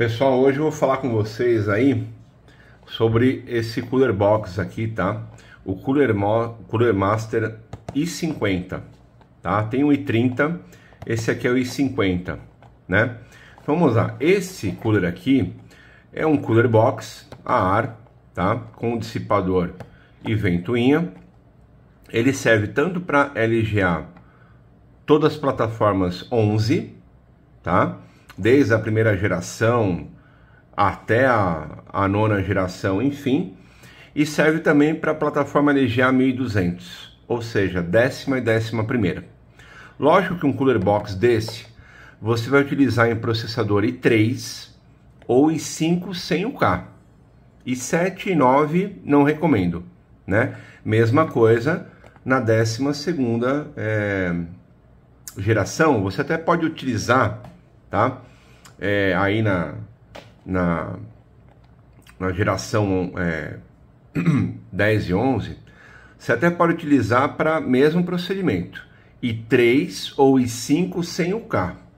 Pessoal, hoje eu vou falar com vocês aí sobre esse cooler box aqui, tá? O Cooler, Mo cooler Master i50, tá? Tem o i30, esse aqui é o i50, né? Então vamos lá, esse cooler aqui é um cooler box a ar, tá? Com dissipador e ventoinha. Ele serve tanto para LGA, todas as plataformas 11, tá? Desde a primeira geração até a, a nona geração, enfim. E serve também para a plataforma LGA 1200, ou seja, décima e décima primeira. Lógico que um cooler box desse você vai utilizar em processador i3 ou i5 sem o K. i7 e 9 não recomendo, né? Mesma coisa na 12 segunda é, geração, você até pode utilizar, tá? É, aí na, na, na geração é, 10 e 11, você até pode utilizar para mesmo procedimento, i3 ou i5 sem o K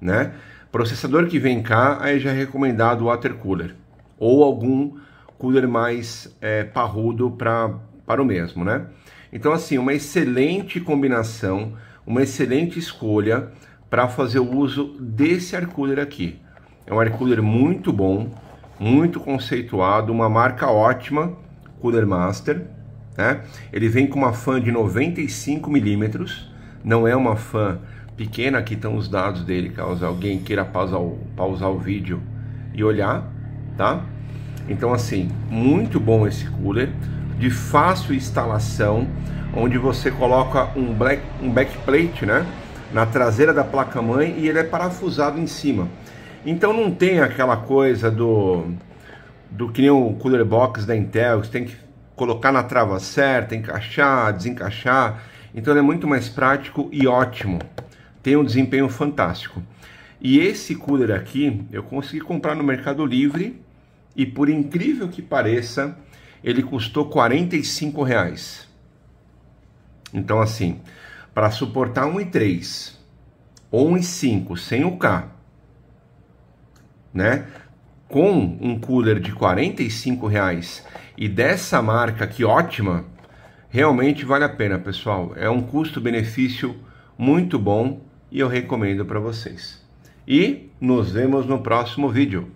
né? Processador que vem cá, aí já é recomendado o water cooler ou algum cooler mais é, parrudo pra, para o mesmo, né? Então, assim, uma excelente combinação, uma excelente escolha para fazer o uso desse air cooler aqui. É um air cooler muito bom, muito conceituado, uma marca ótima, Cooler Master, né? Ele vem com uma fan de 95 milímetros, não é uma fan pequena, aqui estão os dados dele, caso alguém queira pausar o, pausar o vídeo e olhar, tá? Então assim, muito bom esse cooler, de fácil instalação, onde você coloca um, black, um backplate, né? Na traseira da placa-mãe e ele é parafusado em cima. Então não tem aquela coisa do, do que nem o cooler box da Intel, que você tem que colocar na trava certa, encaixar, desencaixar. Então ele é muito mais prático e ótimo tem um desempenho fantástico. E esse cooler aqui eu consegui comprar no Mercado Livre e por incrível que pareça, ele custou 45 reais. Então assim, para suportar um i3 ou um i5 sem o K, né? Com um cooler de 45 reais e dessa marca que ótima, realmente vale a pena, pessoal. É um custo-benefício muito bom e eu recomendo para vocês. E nos vemos no próximo vídeo.